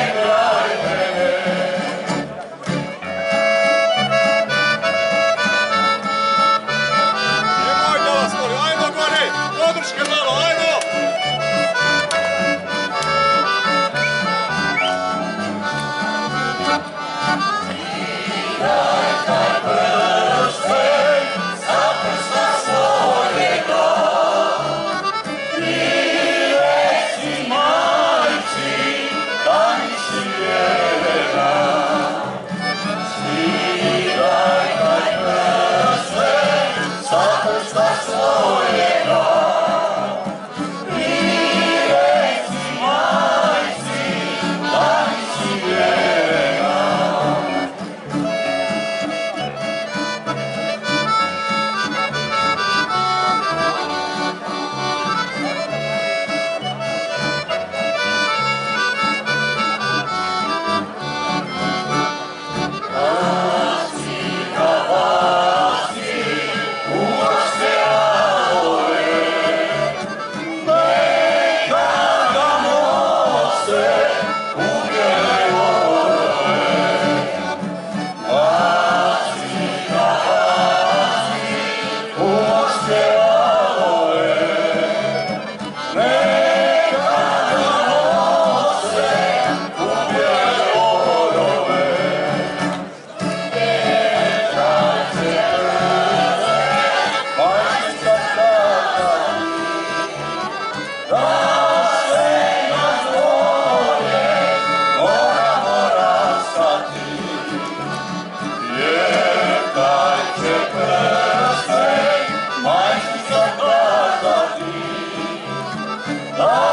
Amen. 아!